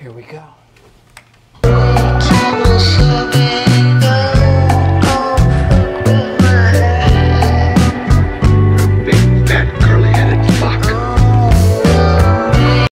Here we go.